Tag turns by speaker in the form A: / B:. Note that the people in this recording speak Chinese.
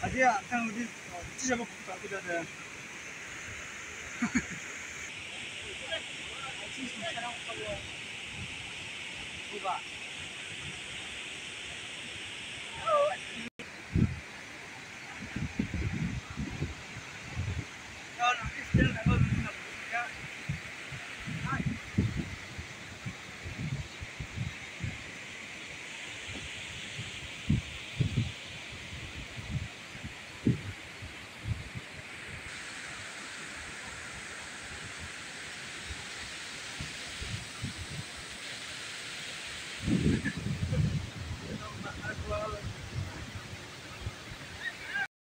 A: 啊这样这样子的啊这些个不算不晓得呵呵对吧然后呢